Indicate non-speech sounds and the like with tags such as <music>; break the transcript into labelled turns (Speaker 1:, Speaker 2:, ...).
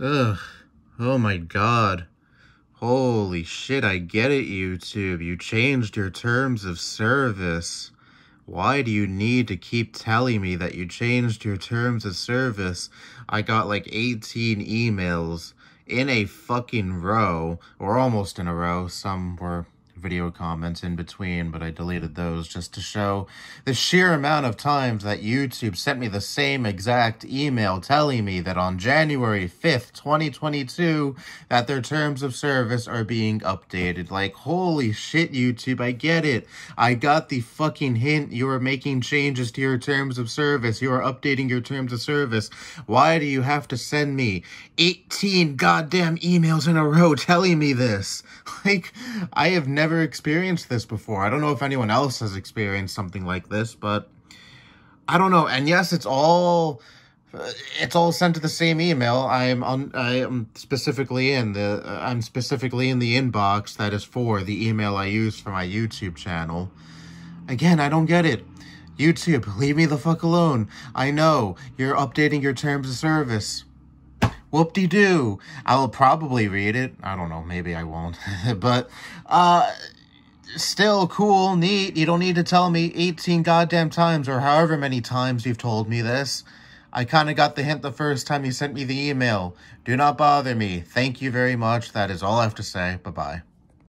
Speaker 1: Ugh. Oh my god. Holy shit, I get it, YouTube. You changed your terms of service. Why do you need to keep telling me that you changed your terms of service? I got like 18 emails in a fucking row, or almost in a row. Some were video comments in between, but I deleted those just to show the sheer amount of times that YouTube sent me the same exact email telling me that on January 5th, 2022, that their terms of service are being updated. Like, holy shit, YouTube, I get it. I got the fucking hint you are making changes to your terms of service. You are updating your terms of service. Why do you have to send me 18 goddamn emails in a row telling me this? <laughs> Like, I have never never experienced this before. I don't know if anyone else has experienced something like this, but I don't know. And yes, it's all uh, it's all sent to the same email. I'm on. I am specifically in the. Uh, I'm specifically in the inbox that is for the email I use for my YouTube channel. Again, I don't get it. YouTube, leave me the fuck alone. I know you're updating your terms of service. Whoop-de-doo. I will probably read it. I don't know. Maybe I won't. <laughs> but, uh, still cool, neat. You don't need to tell me 18 goddamn times or however many times you've told me this. I kind of got the hint the first time you sent me the email. Do not bother me. Thank you very much. That is all I have to say. Bye-bye.